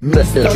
Mr.